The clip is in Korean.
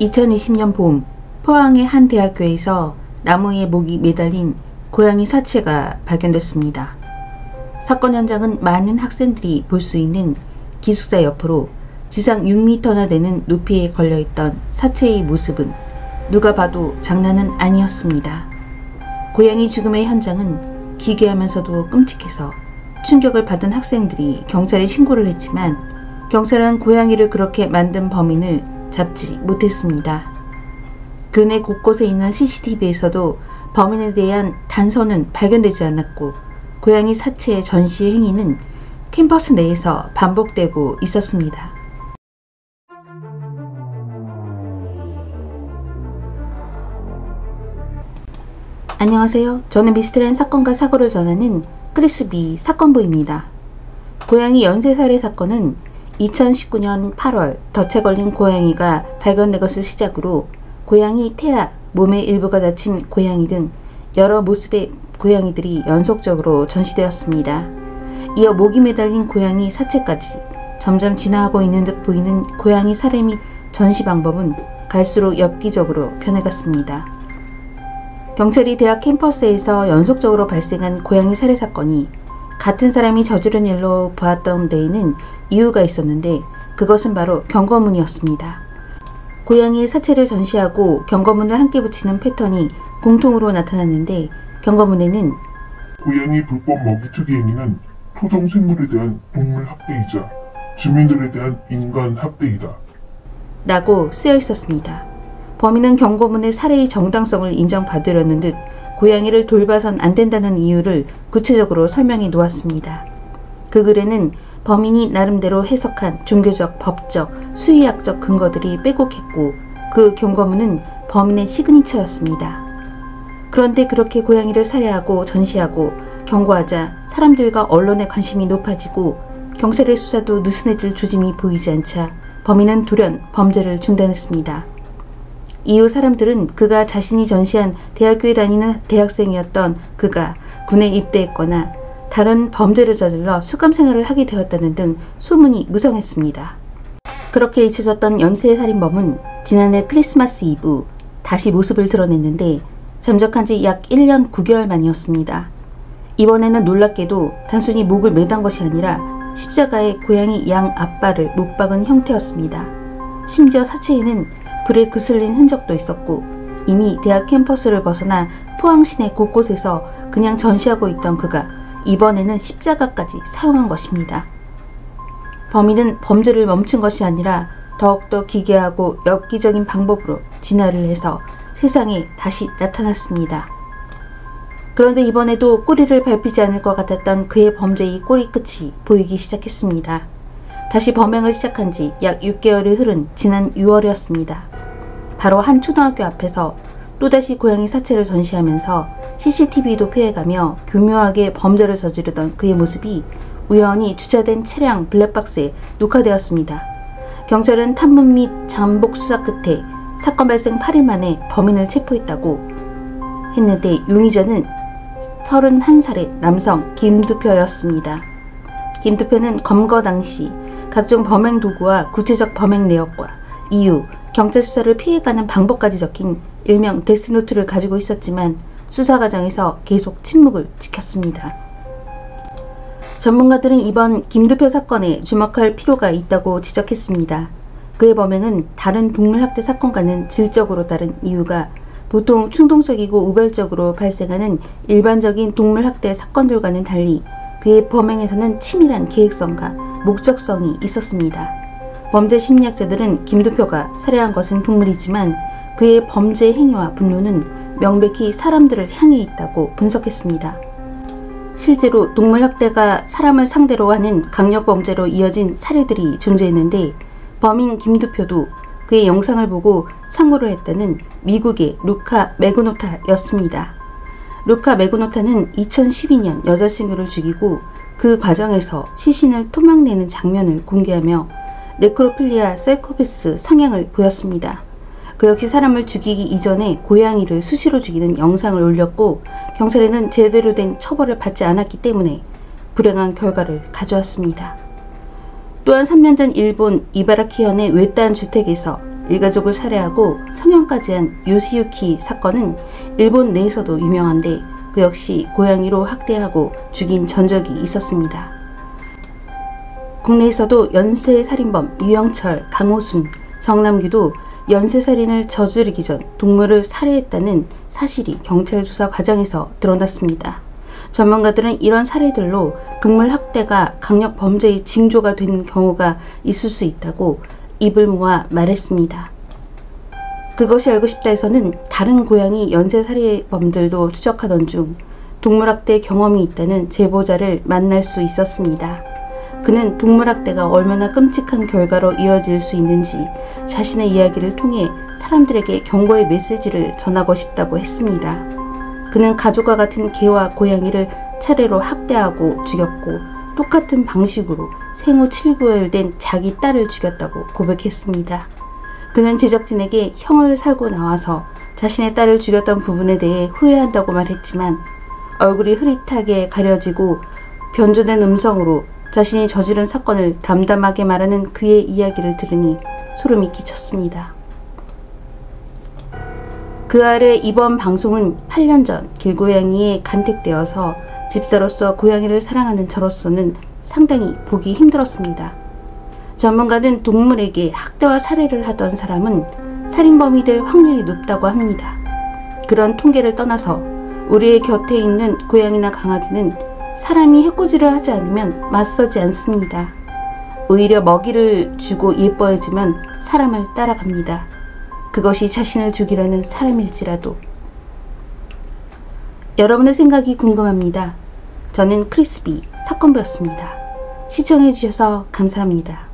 (2020년) 봄 포항의 한 대학교에서 나무에 목이 매달린 고양이 사체가 발견됐습니다. 사건 현장은 많은 학생들이 볼 수 있는 기숙사 옆으로 지상 6m나 되는 높이에 걸려있던 사체의 모습은 누가 봐도 장난은 아니었습니다. 고양이 죽음의 현장은 기괴하면서도 끔찍해서 충격을 받은 학생들이 경찰에 신고를 했지만 경찰은 고양이를 그렇게 만든 범인을 잡지 못했습니다. 교내 곳곳에 있는 CCTV에서도 범인에 대한 단서는 발견되지 않았고 고양이 사체의 전시 행위는 캠퍼스 내에서 반복되고 있었습니다. 안녕하세요. 저는 미스트렌 사건과 사고를 전하는 크리스비 사건부입니다. 고양이 연쇄살해 사건은 2019년 8월 덫에 걸린 고양이가 발견된 것을 시작으로 고양이 태아, 몸의 일부가 다친 고양이 등 여러 모습의 고양이들이 연속적으로 전시되었습니다. 이어 목이 매달린 고양이 사체까지 점점 진화하고 있는 듯 보이는 고양이 살해 및 전시 방법은 갈수록 엽기적으로 변해갔습니다. 경찰이 대학 캠퍼스에서 연속적으로 발생한 고양이 살해 사건이 같은 사람이 저지른 일로 보았던 데에는 이유가 있었는데 그것은 바로 경고문이었습니다. 고양이의 사체를 전시하고 경고문을 함께 붙이는 패턴이 공통으로 나타났는데 경고문에는 고양이 불법 먹이 투기 행위는 토종 생물에 대한 동물 학대이자 주민들에 대한 인간 학대이다. 라고 쓰여 있었습니다. 범인은 경고문의 살해의 정당성을 인정받으려는 듯 고양이를 돌봐선 안 된다는 이유를 구체적으로 설명해 놓았습니다. 그 글에는 범인이 나름대로 해석한 종교적, 법적, 수의학적 근거들이 빼곡했고 그 경고문은 범인의 시그니처였습니다. 그런데 그렇게 고양이를 살해하고 전시하고 경고하자 사람들과 언론의 관심이 높아지고 경찰의 수사도 느슨해질 조짐이 보이지 않자 범인은 돌연 범죄를 중단했습니다. 이후 사람들은 그가 자신이 전시한 대학교에 다니는 대학생이었던 그가 군에 입대했거나 다른 범죄를 저질러 수감 생활을 하게 되었다는 등 소문이 무성했습니다. 그렇게 잊혀졌던 연쇄살인범은 지난해 크리스마스 이브 다시 모습을 드러냈는데 잠적한 지 약 1년 9개월 만이었습니다. 이번에는 놀랍게도 단순히 목을 매단 것이 아니라 십자가에 고양이 양 앞발을 못 박은 형태였습니다. 심지어 사체에는 불에 그슬린 흔적도 있었고 이미 대학 캠퍼스를 벗어나 포항 시내 곳곳에서 그냥 전시하고 있던 그가 이번에는 십자가까지 사용한 것입니다. 범인은 범죄를 멈춘 것이 아니라 더욱더 기괴하고 엽기적인 방법으로 진화를 해서 세상에 다시 나타났습니다. 그런데 이번에도 꼬리를 밟히지 않을 것 같았던 그의 범죄의 꼬리 끝이 보이기 시작했습니다. 다시 범행을 시작한 지 약 6개월이 흐른 지난 6월이었습니다. 바로 한 초등학교 앞에서 또다시 고양이 사체를 전시하면서 CCTV도 피해가며 교묘하게 범죄를 저지르던 그의 모습이 우연히 주차된 차량 블랙박스에 녹화되었습니다. 경찰은 탐문 및 잠복 수사 끝에 사건 발생 8일 만에 범인을 체포했다고 했는데 용의자는 31살의 남성 김두표였습니다. 김두표는 검거 당시 각종 범행 도구와 구체적 범행 내역과 이유, 경찰 수사를 피해가는 방법까지 적힌 일명 데스노트를 가지고 있었지만 수사 과정에서 계속 침묵을 지켰습니다. 전문가들은 이번 김두표 사건에 주목할 필요가 있다고 지적했습니다. 그의 범행은 다른 동물학대 사건과는 질적으로 다른 이유가 보통 충동적이고 우발적으로 발생하는 일반적인 동물학대 사건들과는 달리 그의 범행에서는 치밀한 계획성과 목적성이 있었습니다. 범죄 심리학자들은 김두표가 살해한 것은 동물이지만 그의 범죄 행위와 분노는 명백히 사람들을 향해 있다고 분석했습니다. 실제로 동물 학대가 사람을 상대로 하는 강력 범죄로 이어진 사례들이 존재했는데 범인 김두표도 그의 영상을 보고 참고를 했다는 미국의 루카 메그노타였습니다. 루카 메그노타는 2012년 여자 친구를 죽이고 그 과정에서 시신을 토막내는 장면을 공개하며 네크로필리아 사이코패스 성향을 보였습니다. 그 역시 사람을 죽이기 이전에 고양이를 수시로 죽이는 영상을 올렸고 경찰에는 제대로 된 처벌을 받지 않았기 때문에 불행한 결과를 가져왔습니다. 또한 3년 전 일본 이바라키현의 외딴 주택에서 일가족을 살해하고 성형까지 한 요시유키 사건은 일본 내에서도 유명한데 그 역시 고양이로 학대하고 죽인 전적이 있었습니다. 국내에서도 연쇄살인범 유영철, 강호순, 정남규도 연쇄살인을 저지르기 전 동물을 살해했다는 사실이 경찰 조사 과정에서 드러났습니다. 전문가들은 이런 사례들로 동물 학대가 강력 범죄의 징조가 되는 경우가 있을 수 있다고 입을 모아 말했습니다. 그것이 알고 싶다에서는 다른 고양이 연쇄살해범들도 추적하던 중 동물학대 경험이 있다는 제보자를 만날 수 있었습니다. 그는 동물학대가 얼마나 끔찍한 결과로 이어질 수 있는지 자신의 이야기를 통해 사람들에게 경고의 메시지를 전하고 싶다고 했습니다. 그는 가족과 같은 개와 고양이를 차례로 학대하고 죽였고 똑같은 방식으로 생후 7개월 된 자기 딸을 죽였다고 고백했습니다. 그는 제작진에게 형을 살고 나와서 자신의 딸을 죽였던 부분에 대해 후회한다고 말했지만 얼굴이 흐릿하게 가려지고 변조된 음성으로 자신이 저지른 사건을 담담하게 말하는 그의 이야기를 들으니 소름이 끼쳤습니다. 그 아래 이번 방송은 8년 전 길고양이에 간택되어서 집사로서 고양이를 사랑하는 저로서는 상당히 보기 힘들었습니다. 전문가는 동물에게 학대와 살해를 하던 사람은 살인범이 될 확률이 높다고 합니다. 그런 통계를 떠나서 우리의 곁에 있는 고양이나 강아지는 사람이 해코지를 하지 않으면 맞서지 않습니다. 오히려 먹이를 주고 예뻐해주면 사람을 따라갑니다. 그것이 자신을 죽이려는 사람일지라도. 여러분의 생각이 궁금합니다. 저는 크리스비 사건부였습니다. 시청해주셔서 감사합니다.